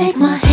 Take my hand.